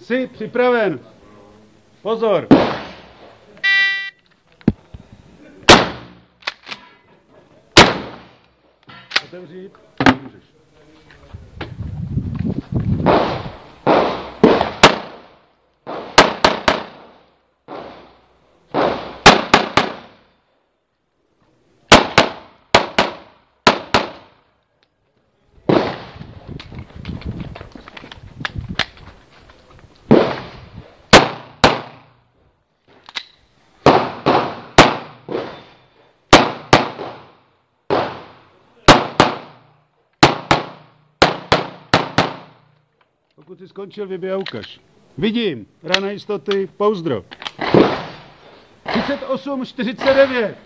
Jsi připraven. Pozor. Otevřít. Můžeš. Pokud jsi skončil, vybij a ukaž. Vidím. Rana jistoty, pouzdro. 38, 49.